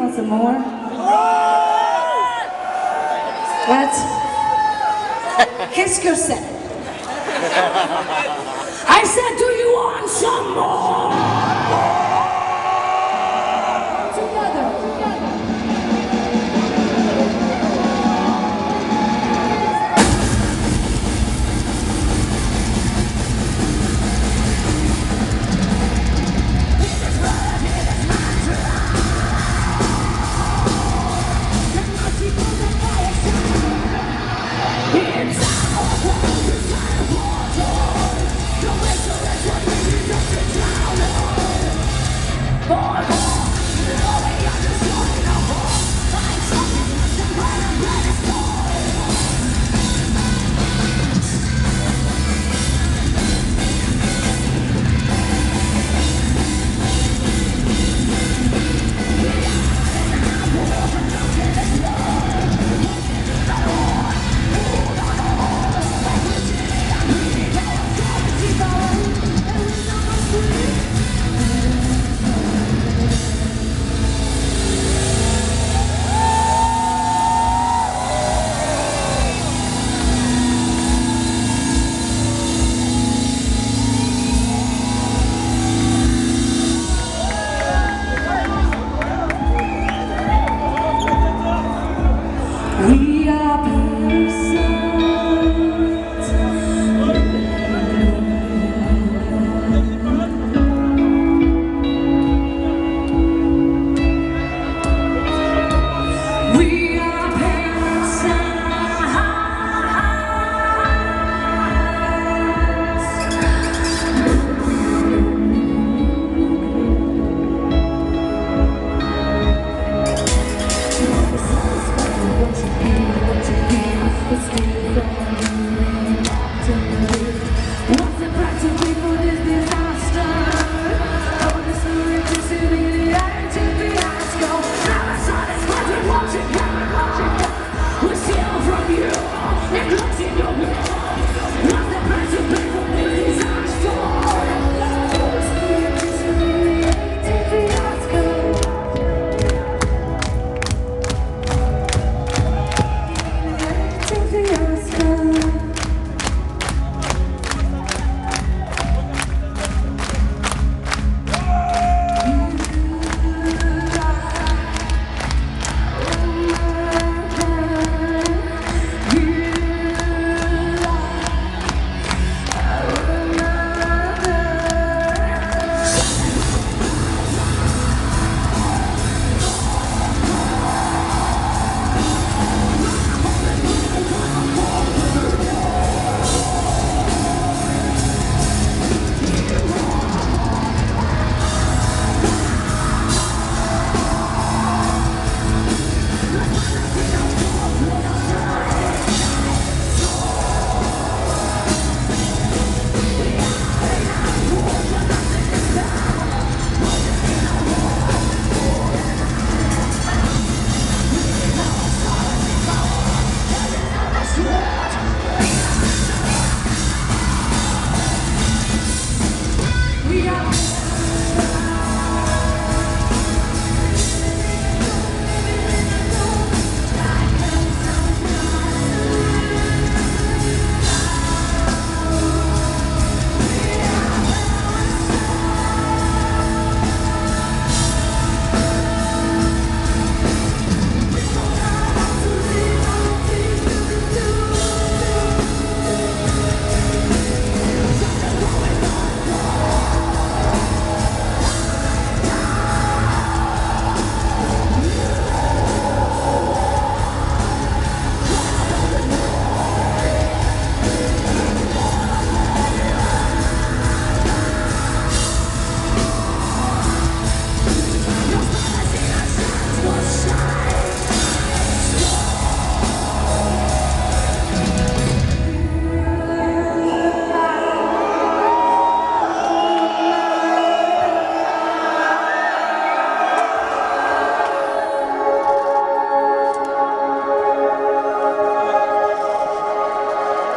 want some more? What? Kiss yourself. I said, do you?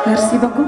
Merci beaucoup.